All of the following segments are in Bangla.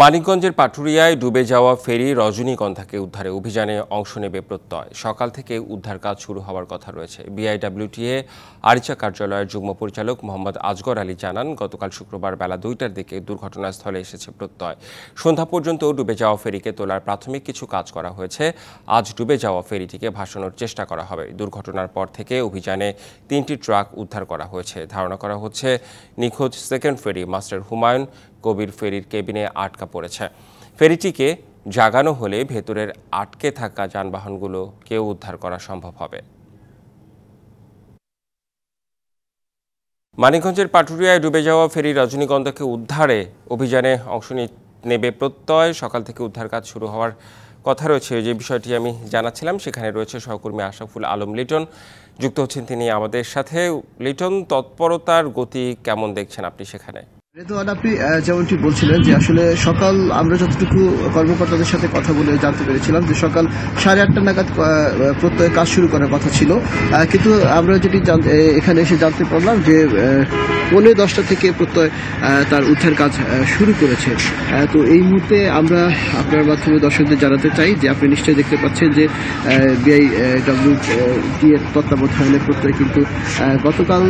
মানিকগঞ্জের পাটুরিয়ায় ডুবে যাওয়া ফেরি রজনীগন্ধাকে উদ্ধারে অভিযানে অংশ নেবে প্রত্যয়। সকাল থেকে উদ্ধার কাজ শুরু হওয়ার কথা রয়েছে। বিআইডব্লিউটিএ আরিচা কার্যালয়ের যুগ্ম পরিচালক মোহাম্মদ আজগর আলী জানান, গতকাল শুক্রবার বেলা দুইটার দিকে দুর্ঘটনাস্থলে এসেছে প্রত্যয়। সন্ধ্যা পর্যন্ত ডুবে যাওয়া ফেরিকে তোলার প্রাথমিক কিছু কাজ করা হয়েছে। আজ ডুবে যাওয়া ফেরিটিকে ভাসানোর চেষ্টা করা হবে। দুর্ঘটনার পর থেকে অভিযানে তিনটি ট্রাক উদ্ধার করা হয়েছে। ধারণা করা হচ্ছে, নিখোঁজ second ferry master Humayun Kabir ফেরির কেবিনে আটকা পড়েছে। ফেরিটিকে জাগানো হলে ভেতরের আটকে থাকা যানবাহনগুলো কেউ উদ্ধার করা সম্ভব হবে। মানিকগঞ্জের পাটুরিয়ায় ডুবে যাওয়া ফেরি রজনীগন্ধাকে উদ্ধারে অভিযানে অংশ নেবে প্রত্যয়। সকাল থেকে উদ্ধার কাজ শুরু হওয়ার কথা রয়েছে। যে বিষয়টি আমি জানাচ্ছিলাম, সেখানে রয়েছে সহকর্মী আশাফুল আলম লিটন। যুক্ত হচ্ছেন তিনি আমাদের সাথে। লিটন, তৎপরতার গতি কেমন দেখছেন আপনি সেখানে? রেদওয়ান আপনি যেমনটি বলছিলেন যে আসলে সকাল আমরা যতটুকু কর্মকর্তাদের সাথে কথা বলে জানতে পেরেছিলাম যে সকাল সাড়ে আটটা নাগাদ প্রত্যয় কাজ শুরু করার কথা ছিল। কিন্তু আমরা যেটি এখানে এসে জানতে পারলাম যে পৌনে দশটা থেকে প্রত্যয় তার উদ্ধার কাজ শুরু করেছে। তো এই মুহূর্তে আমরা আপনার মাধ্যমে দর্শকদের জানাতে চাই যে আপনি নিশ্চয়ই দেখতে পাচ্ছেন যে বিআই ডব্লিউ টি এর তত্ত্বাবধানে প্রত্যয় কিন্তু গতকাল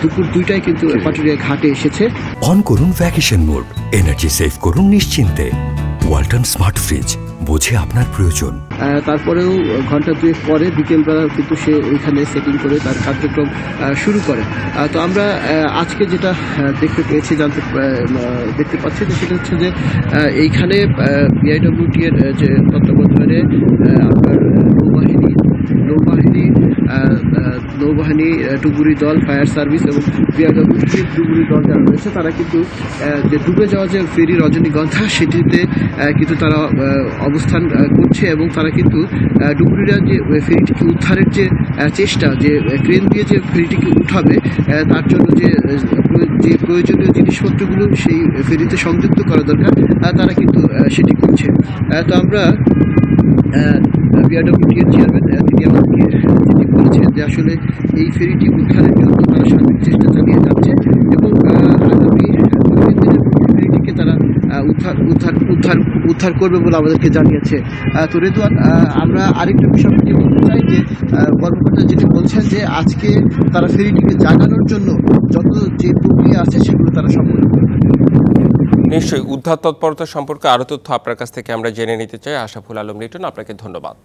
দুপুর দুইটায় কিন্তু পাটুরিয়া ঘাটে এসেছে। অন করুন ভ্যাকেশন মোড এনার্জি সেভ করুন নিশ্চিন্তে। ওয়ালটন স্মার্ট ফ্রিজ বোঝে আপনার প্রয়োজন। তারপরেও ঘণ্টা দুয়েক পরে বিকেলবেলা কিন্তু সে এখানে সেটিং করে তার কার্যক্রম শুরু করে। তো আমরা আজকে যেটা দেখতে পেয়েছি, জানতে দেখতে পাচ্ছি যে সেটা হচ্ছে যে এইখানে বিআইডব্লিউটি এর যে তত্ত্বাবধানে আপনার নৌবাহিনী নৌবাহিনী নৌবাহিনী ডুবুরি দল, ফায়ার সার্ভিস এবং ডুবুরি দল যারা রয়েছে, তারা কিন্তু যে ডুবে যাওয়া যে ফেরি রজনীগন্ধা, সেটিতে কিন্তু তারা অবস্থান করছে এবং তারা কিন্তু ডুবুরিরা যে ফেরিটিকে উদ্ধারের যে চেষ্টা, যে ক্রেন দিয়ে যে ফেরিটিকে উঠাবে তার জন্য যে যে প্রয়োজনীয় জিনিসপত্রগুলো সেই ফেরিতে সংযুক্ত করা দরকার তারা কিন্তু সেটি করছে। তো আমরা বিআরডব্লিউটি এর চেয়ারম্যান তিনি বলেছেন যে আসলে এই ফেরিটি উদ্ধারের জন্য তারা সার্বিক চেষ্টা চালিয়ে যাচ্ছে এবং আগামী ফেরিটিকে তারা উদ্ধার উদ্ধার উদ্ধার উদ্ধার করবে বলে আমাদেরকে জানিয়েছে। তো রেদওয়ান আহ, আমরা আরেকটা বিষয় বলতে চাই যে কর্মকর্তা যেটি বলছেন যে আজকে তারা ফেরিটিকে জাগানোর জন্য যত যে প্রক্রিয়া আছে সেগুলো তারা সম্পন্ন করবে। নিশ্চয়ই উদ্ধার তৎপরতা সম্পর্কে আরও তথ্য আপনার কাছ থেকে আমরা জেনে নিতে চাই। আশাফুল আলম লিটন আপনাকে ধন্যবাদ।